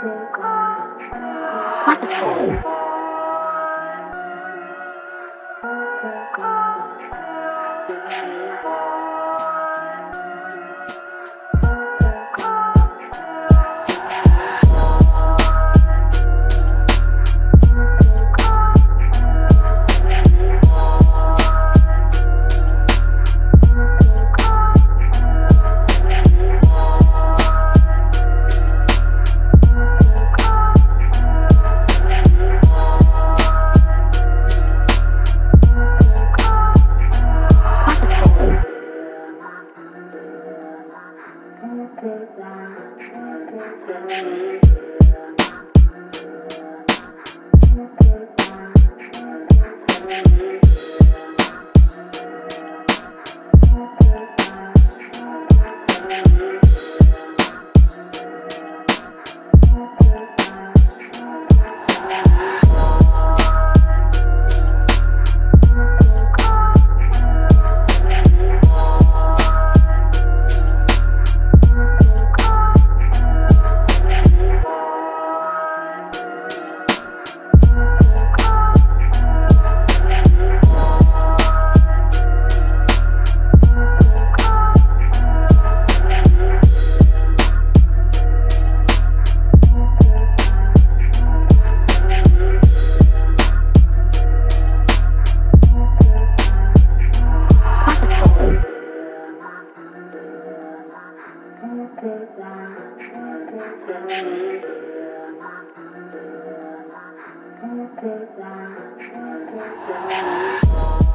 What the hell? Thank you. Thank you.